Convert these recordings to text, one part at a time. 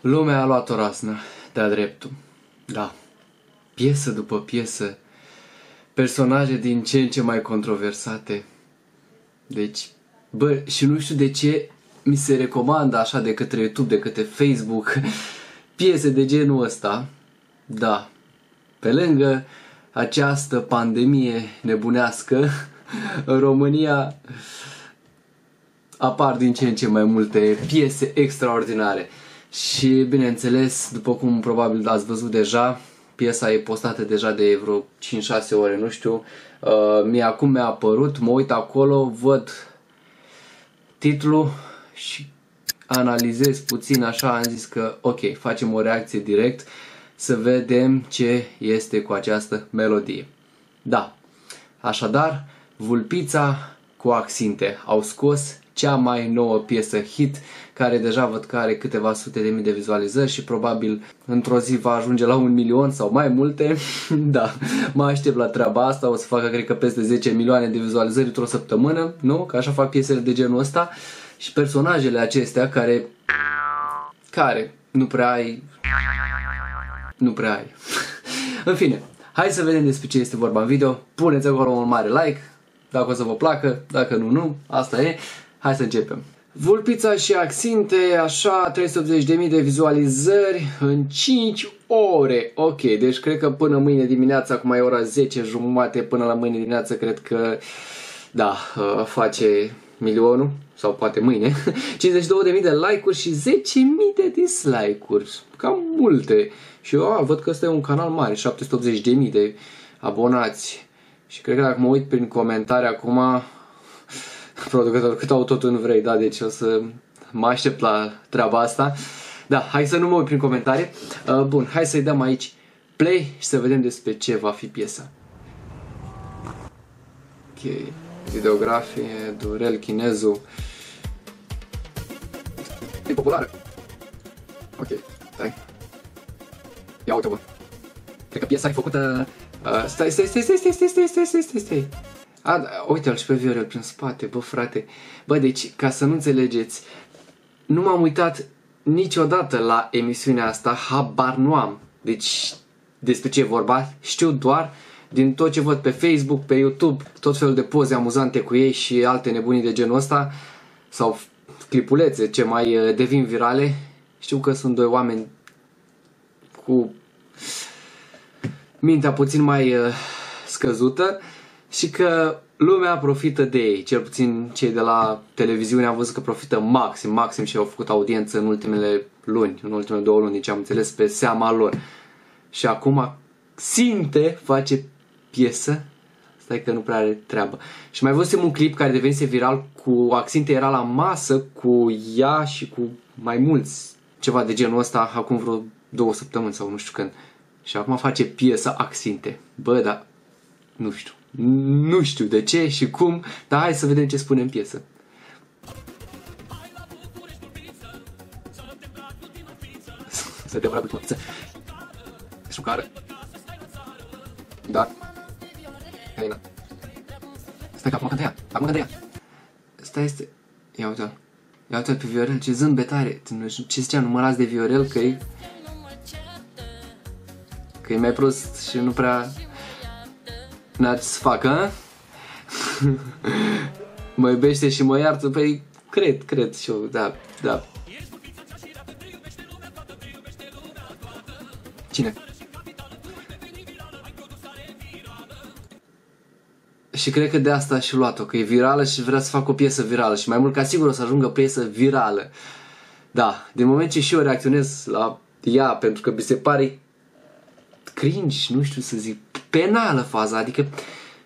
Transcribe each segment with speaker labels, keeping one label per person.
Speaker 1: Lumea a luat o rasnă, de-a dreptul. Da. Piesă după piesă, personaje din ce în ce mai controversate. Deci, bă, și nu știu de ce mi se recomandă așa de către YouTube, de către Facebook, piese de genul ăsta. Da. Pe lângă această pandemie nebunească, în România apar din ce în ce mai multe piese extraordinare. Și bineînțeles, după cum probabil ați văzut deja, piesa e postată deja de vreo 5-6 ore, nu știu. Uh, mie acum mi-a apărut, mă uit acolo, văd titlul și analizez puțin așa, am zis că ok, facem o reacție direct să vedem ce este cu această melodie. Da, așadar, Vulpița cu Axinte au scos cea mai nouă piesă hit, care deja văd că are câteva sute de mii de vizualizări și probabil într-o zi va ajunge la un milion sau mai multe. da, mă aștept la treaba asta, o să facă cred că peste 10 milioane de vizualizări într-o săptămână, nu? Că așa fac piesele de genul ăsta. Și personajele acestea care care nu prea ai nu prea ai. în fine, hai să vedem despre ce este vorba în video. Puneți acolo un mare like, dacă o să vă placă, dacă nu, nu, asta e. Hai să începem. Vulpița și Axinte, așa, 380.000 de vizualizări în 5 ore. Ok, deci cred că până mâine dimineața, acum e ora 10 jumate, până la mâine dimineață, cred că, da, uh, face milionul, sau poate mâine, 52.000 de like-uri și 10.000 de dislike-uri. Cam multe. Și eu văd că ăsta e un canal mare, 780.000 de abonați. Și cred că dacă mă uit prin comentarii acum, producător, cât au tot în vrei, da, deci o să mă aștept la treaba asta. Da, hai să nu mă uit prin comentarii. Uh, bun, hai să-i dăm aici play și să vedem despre ce va fi piesa. Ok, videografie, Durel Chinezu. E populară. Ok, stai. Ia uite, bă. Cred că piesa e făcută... Uh, stai, stai, stai, stai, stai, stai, stai, stai, stai, stai, stai. A, uite-l și pe Viorel prin spate, bă, frate. Bă, deci, ca să nu înțelegeți, nu m-am uitat niciodată la emisiunea asta, habar nu am. Deci, despre ce e vorba, știu doar din tot ce văd pe Facebook, pe YouTube, tot felul de poze amuzante cu ei și alte nebunii de genul ăsta, sau clipulețe ce mai uh, devin virale. Știu că sunt doi oameni cu mintea puțin mai uh, scăzută și că lumea profită de ei, cel puțin cei de la televiziune am văzut că profită maxim, maxim și au făcut audiență în ultimele luni, în ultimele două luni, ce am înțeles, pe seama lor. Și acum Sinte face piesă, stai că nu prea are treabă. Și mai văzusem un clip care devenise viral cu Axinte era la masă cu ea și cu mai mulți, ceva de genul ăsta, acum vreo două săptămâni sau nu știu când. Și acum face piesă Axinte. Bă, dar nu știu. Nu știu de ce și cum, dar hai să vedem ce spune în piesă. Să te cu pizza. Șucară. Da. Haina. Stai că acum cântă ea. Acum cântă ea. Stai, este. Ia uite-l. Ia uite-l pe Viorel, ce zâmbe tare. Ce zicea, numărați de Viorel că e... Că e mai prost și nu prea n-ar să facă, mă iubește și mă iartă, păi cred, cred și eu, da, da. Cine? Și cred că de asta și luat-o, că e virală și vrea să facă o piesă virală și mai mult ca sigur o să ajungă piesă virală. Da, din moment ce și eu reacționez la ea, pentru că mi se pare cringe, nu știu să zic, penală faza, adică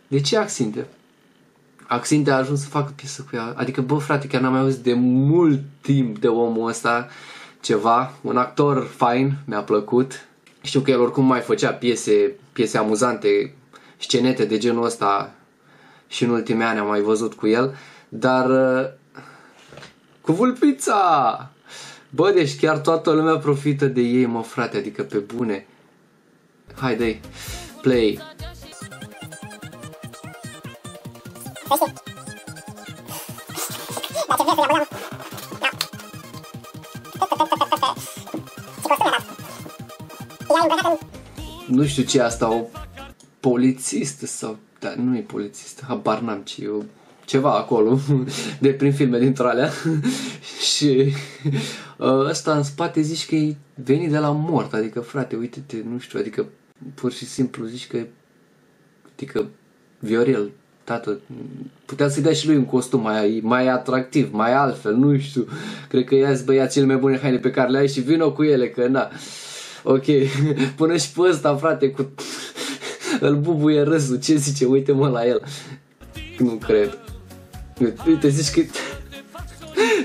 Speaker 1: de ce Axinte? Axinte a ajuns să facă piesă cu ea, adică bă frate, chiar n-am mai auzit de mult timp de omul ăsta ceva, un actor fain, mi-a plăcut, știu că el oricum mai făcea piese, piese amuzante, scenete de genul ăsta și în ultimii ani am mai văzut cu el, dar uh, cu vulpița! Bă, deci chiar toată lumea profită de ei, mă frate, adică pe bune. Haide, play. Nu știu ce e asta, o polițistă sau... Da, nu e polițistă, habar n-am ce e o ceva acolo, de prin filme dintre alea. și uh, ăsta în spate zici că e venit de la mort, adică frate, uite-te, nu știu, adică pur și simplu zici că adică Viorel, tată, putea să-i dai și lui un costum mai, mai atractiv, mai altfel, nu știu. Cred că ia băia cele mai bune haine pe care le ai și vină cu ele, că na. Ok, până și pe ăsta, frate, cu... îl bubuie râsul, ce zice, uite mă la el. Nu cred. Uite, zici că...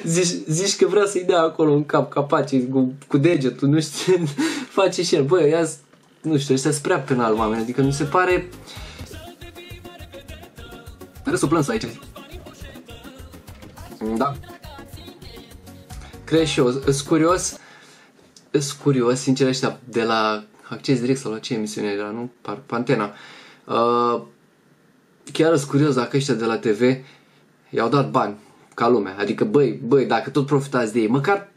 Speaker 1: Zici, zici că vrea să-i dea acolo un cap capace cu, cu degetul, nu știu ce face și el. Băi, ia nu știu, ăștia sunt prea penal oameni, adică mi se pare... Râsul plâns aici. Da. Cred și eu, sunt curios, sunt curios, sincer, ăștia de la Acces Direct sau la ce emisiune era, nu? Pantena. Uh, chiar sunt curios dacă ăștia de la TV i-au dat bani ca lumea. Adică, băi, băi, dacă tot profitați de ei, măcar,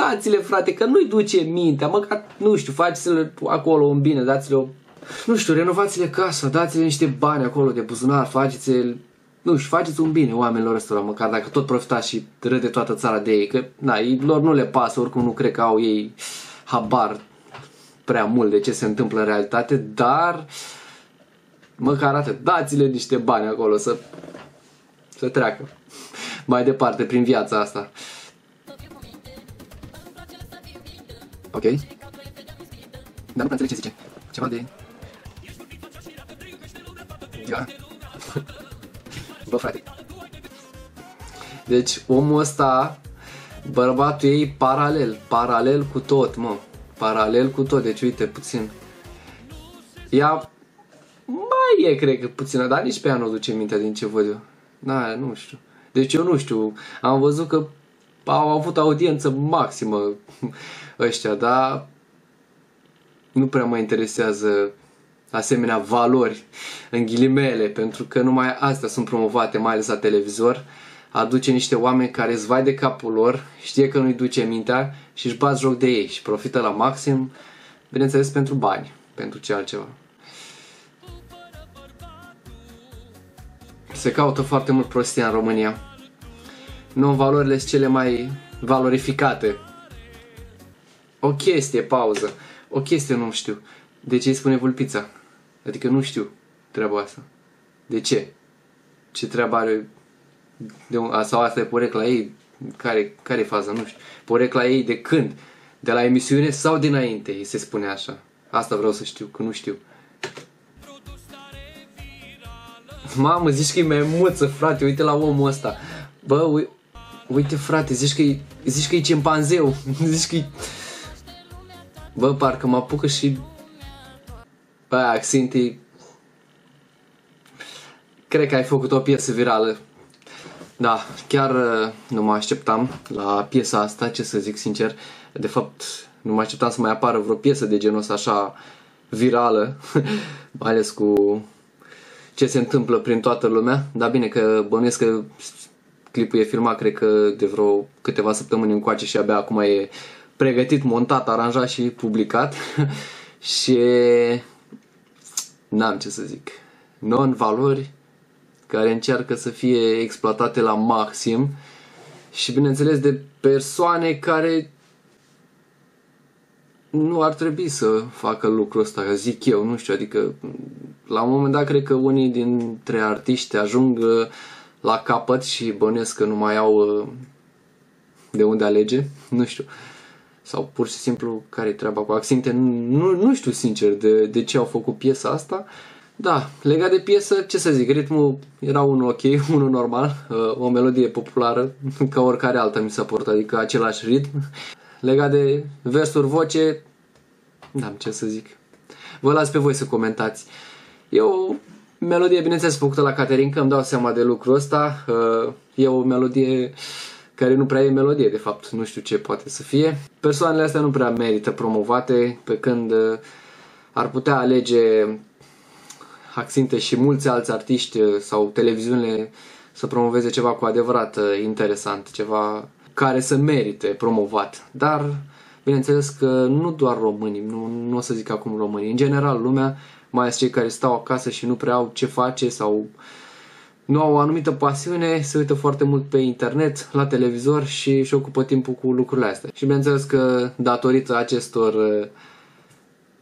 Speaker 1: măcar dați-le, frate, că nu-i duce mintea, măcar, nu știu, faceți-le acolo un bine, dați-le o, nu știu, renovați-le casa, dați-le niște bani acolo de buzunar, faceți nu știu, faceți un bine oamenilor ăstora, măcar dacă tot profitați și râde toată țara de ei, că, na, lor nu le pasă, oricum nu cred că au ei habar prea mult de ce se întâmplă în realitate, dar măcar atât, dați-le niște bani acolo să să treacă mai departe prin viața asta. Ok? Dar nu înțeleg ce zice. Ceva de... Ia. Bă, frate. Deci, omul ăsta, bărbatul ei paralel, paralel cu tot, mă. Paralel cu tot, deci uite, puțin. Ea mai e, cred că puțină, dar nici pe ea nu o duce mintea din ce văd eu. Da, nu știu. Deci eu nu știu. Am văzut că au avut audiență maximă ăștia, dar nu prea mă interesează asemenea valori în ghilimele, pentru că numai astea sunt promovate, mai ales la televizor, aduce niște oameni care îți vai de capul lor, știe că nu-i duce mintea și își bați joc de ei și profită la maxim, bineînțeles pentru bani, pentru ce altceva. Se caută foarte mult prostia în România. Nu valorile sunt cele mai valorificate. O chestie, pauză. O chestie nu știu. De ce îi spune vulpița? Adică nu știu treaba asta. De ce? Ce treabă are de un, sau asta e porecla ei? Care, care e faza? Nu știu. Porecla ei de când? De la emisiune sau dinainte? Îi se spune așa. Asta vreau să știu, că nu știu. Mamă, zici că e mai muță, frate, uite la omul ăsta. Bă, ui, uite, frate, zici că e, zici că e cimpanzeu. zici că e... Bă, parcă mă apucă și... Bă, Axinti... Cred că ai făcut o piesă virală. Da, chiar uh, nu mă așteptam la piesa asta, ce să zic sincer. De fapt, nu mă așteptam să mai apară vreo piesă de genul ăsta așa virală, mai ales cu ce se întâmplă prin toată lumea, dar bine că bănuiesc că clipul e filmat, cred că de vreo câteva săptămâni încoace și abia acum e pregătit, montat, aranjat și publicat și n-am ce să zic. Non-valori care încearcă să fie exploatate la maxim și bineînțeles de persoane care nu ar trebui să facă lucrul ăsta, zic eu, nu știu, adică la un moment dat cred că unii dintre artiști ajung uh, la capăt și bănuiesc că nu mai au uh, de unde alege, nu știu. Sau pur și simplu care e treaba cu accente, nu, nu știu sincer de, de ce au făcut piesa asta. Da, legat de piesă, ce să zic, ritmul era unul ok, unul normal, uh, o melodie populară, ca oricare alta mi s-a părut, adică același ritm. Legat de versuri, voce, n-am ce să zic. Vă las pe voi să comentați. E o melodie, bineînțeles, făcută la Caterinca, îmi dau seama de lucrul ăsta. Uh, e o melodie care nu prea e melodie, de fapt, nu știu ce poate să fie. Persoanele astea nu prea merită promovate, pe când uh, ar putea alege Axinte și mulți alți artiști uh, sau televiziunile să promoveze ceva cu adevărat interesant, ceva care să merite promovat. Dar Bineînțeles că nu doar românii, nu, nu o să zic acum românii, în general lumea, mai ales cei care stau acasă și nu prea au ce face sau nu au o anumită pasiune, se uită foarte mult pe internet, la televizor și își ocupă timpul cu lucrurile astea. Și bineînțeles că datorită acestor uh,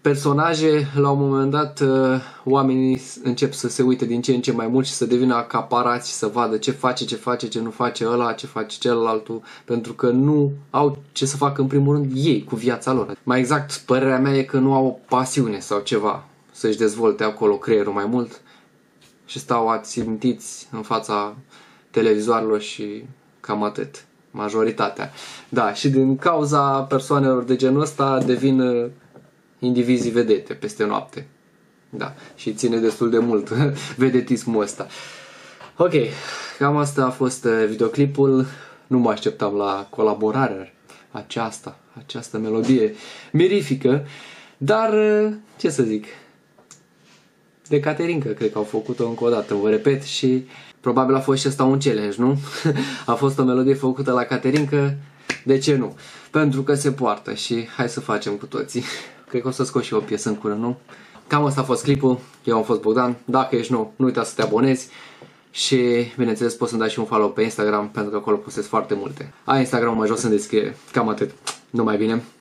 Speaker 1: personaje, la un moment dat, uh, oamenii încep să se uite din ce în ce mai mult și să devină acaparați și să vadă ce face, ce face, ce nu face ăla, ce face celălaltul, pentru că nu au ce să facă în primul rând ei cu viața lor. Mai exact, părerea mea e că nu au o pasiune sau ceva să-și dezvolte acolo creierul mai mult și stau ațintiți în fața televizoarelor și cam atât. Majoritatea. Da, și din cauza persoanelor de genul ăsta devin uh, indivizii vedete peste noapte. Da, și ține destul de mult vedetismul ăsta. Ok, cam asta a fost uh, videoclipul. Nu mă așteptam la colaborarea aceasta, această melodie mirifică, dar uh, ce să zic, de Caterinca, cred că au făcut-o încă o dată, vă repet, și probabil a fost și asta un challenge, nu? a fost o melodie făcută la Caterinca, de ce nu? Pentru că se poartă și hai să facem cu toții. Cred că o să scot și o piesă în cură, nu? Cam asta a fost clipul, eu am fost Bogdan, dacă ești nou, nu uita să te abonezi și, bineînțeles, poți să-mi dai și un follow pe Instagram, pentru că acolo postez foarte multe. Ai Instagram mai jos în descriere, cam atât. Numai bine!